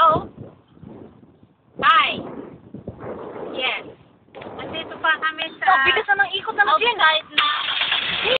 Hello? Hi. Yes. Nandito pa kami sa... Oh, bilis na ng ikot naman, Jen. Outside